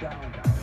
down. down.